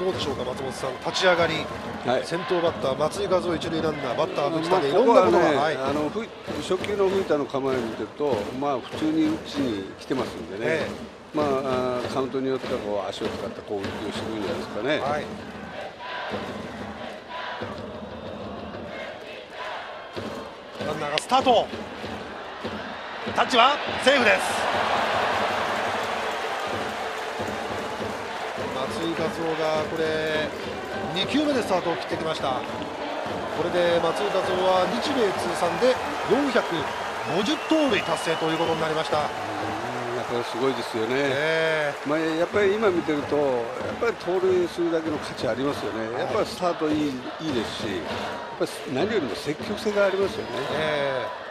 どうでしょうか松本さん立ち上がり、はい。先頭バッター松井和夫一塁ランナーバッターのまあ、北でいろんなものが、はい。あのふい初球の吹いたの構えを見てると、まあ、普通に打ちに来てますんでね、え。まあ、あーカウントによってはこう足を使った攻撃をしてくるんじゃないですかね。はい。ランナーがスタート。タッチはセーフです松井和夫がこれ2球目でスタートを切ってきました。これで松井和夫は日米通算で450盗塁達成ということになりました、うんやっぱりすごいですよね。え。まあ、やっぱり今見てると、やっぱり盗塁するだけの価値ありますよね、やっぱりスタートいいいいですし、やっぱり何よりも積極性がありますよね。ーえ。ー